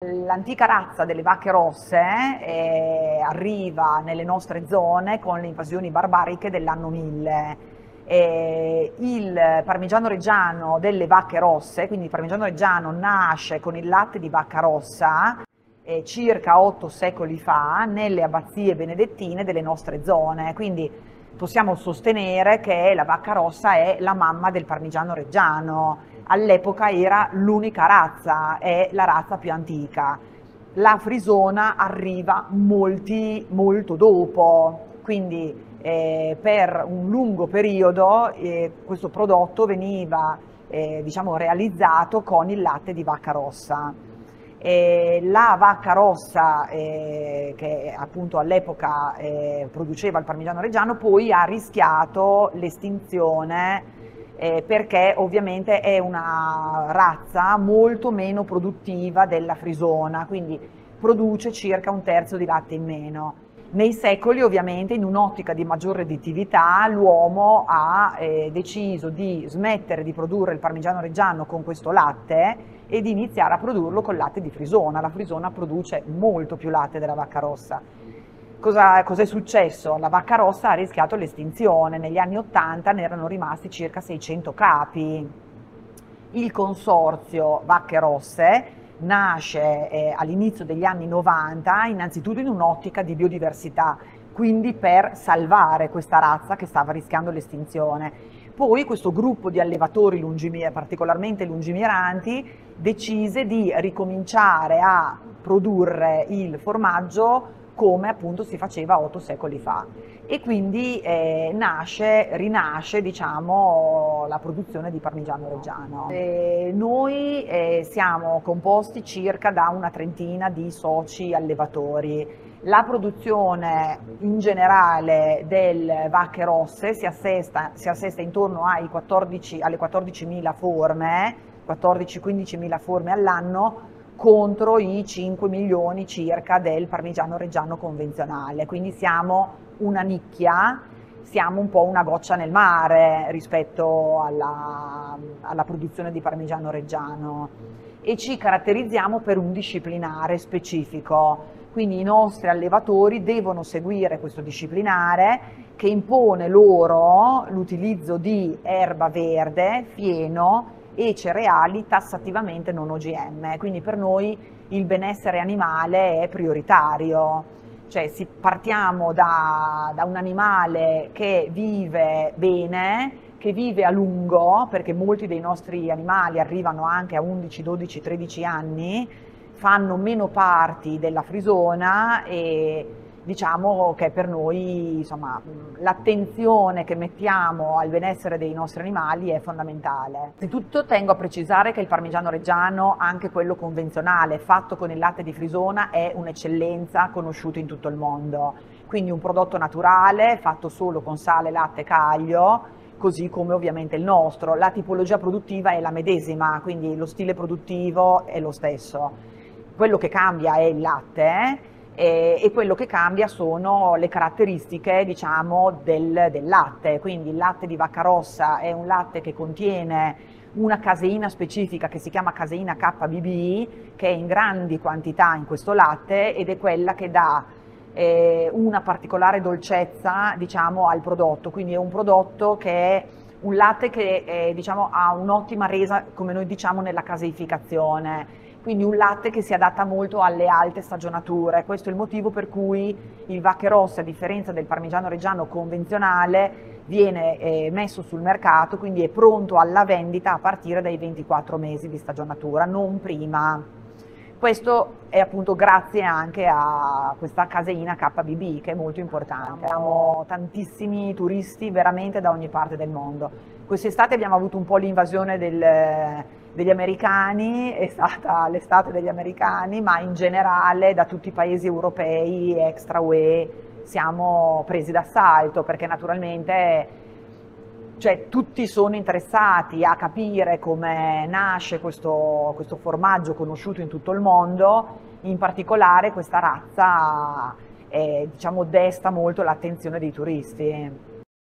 L'antica razza delle vacche rosse eh, arriva nelle nostre zone con le invasioni barbariche dell'anno 1000. Eh, il parmigiano reggiano delle vacche rosse, quindi il parmigiano reggiano nasce con il latte di vacca rossa eh, circa otto secoli fa nelle abbazie benedettine delle nostre zone, quindi possiamo sostenere che la vacca rossa è la mamma del parmigiano reggiano all'epoca era l'unica razza, è la razza più antica. La frisona arriva molti, molto dopo, quindi eh, per un lungo periodo eh, questo prodotto veniva eh, diciamo, realizzato con il latte di vacca rossa. la vacca rossa eh, che appunto all'epoca eh, produceva il parmigiano reggiano poi ha rischiato l'estinzione eh, perché ovviamente è una razza molto meno produttiva della frisona, quindi produce circa un terzo di latte in meno. Nei secoli ovviamente in un'ottica di maggior redditività l'uomo ha eh, deciso di smettere di produrre il parmigiano reggiano con questo latte e di iniziare a produrlo con latte di frisona. La frisona produce molto più latte della vacca rossa. Cosa, è successo? La vacca rossa ha rischiato l'estinzione, negli anni 80 ne erano rimasti circa 600 capi. Il consorzio Vacche Rosse nasce eh, all'inizio degli anni 90 innanzitutto in un'ottica di biodiversità, quindi per salvare questa razza che stava rischiando l'estinzione. Poi questo gruppo di allevatori lungimir particolarmente lungimiranti decise di ricominciare a produrre il formaggio come appunto si faceva otto secoli fa e quindi eh, nasce, rinasce diciamo, la produzione di parmigiano reggiano. E noi eh, siamo composti circa da una trentina di soci allevatori. La produzione in generale delle vacche rosse si assesta, si assesta intorno 14, alle 14.000 forme, 14-15.000 forme all'anno, contro i 5 milioni circa del parmigiano reggiano convenzionale, quindi siamo una nicchia, siamo un po' una goccia nel mare rispetto alla, alla produzione di parmigiano reggiano. E ci caratterizziamo per un disciplinare specifico, quindi i nostri allevatori devono seguire questo disciplinare che impone loro l'utilizzo di erba verde, fieno, e cereali tassativamente non OGM, quindi per noi il benessere animale è prioritario, cioè partiamo da, da un animale che vive bene, che vive a lungo, perché molti dei nostri animali arrivano anche a 11, 12, 13 anni, fanno meno parti della frisona e diciamo che per noi l'attenzione che mettiamo al benessere dei nostri animali è fondamentale. Innanzitutto tengo a precisare che il parmigiano reggiano, anche quello convenzionale, fatto con il latte di frisona, è un'eccellenza conosciuta in tutto il mondo. Quindi un prodotto naturale, fatto solo con sale, latte e caglio, così come ovviamente il nostro. La tipologia produttiva è la medesima, quindi lo stile produttivo è lo stesso. Quello che cambia è il latte, eh? e, quello che cambia sono le caratteristiche diciamo, del, del latte, quindi il latte di vacca rossa è un latte che contiene una caseina specifica che si chiama caseina KBB che è in grandi quantità in questo latte ed è quella che dà eh, una particolare dolcezza diciamo, al prodotto, quindi è un prodotto che è un latte che eh, diciamo, ha un'ottima resa come noi diciamo nella caseificazione quindi un latte che si adatta molto alle alte stagionature. Questo è il motivo per cui il vacche rosse, a differenza del parmigiano reggiano convenzionale, viene eh, messo sul mercato, quindi è pronto alla vendita a partire dai 24 mesi di stagionatura, non prima. Questo è appunto grazie anche a questa caseina KBB che è molto importante. Abbiamo tantissimi turisti veramente da ogni parte del mondo. Quest'estate abbiamo avuto un po' l'invasione del degli americani, è stata l'estate degli americani, ma in generale da tutti i paesi europei, extra UE, siamo presi d'assalto perché naturalmente cioè, tutti sono interessati a capire come nasce questo, questo formaggio conosciuto in tutto il mondo, in particolare questa razza eh, diciamo, desta molto l'attenzione dei turisti.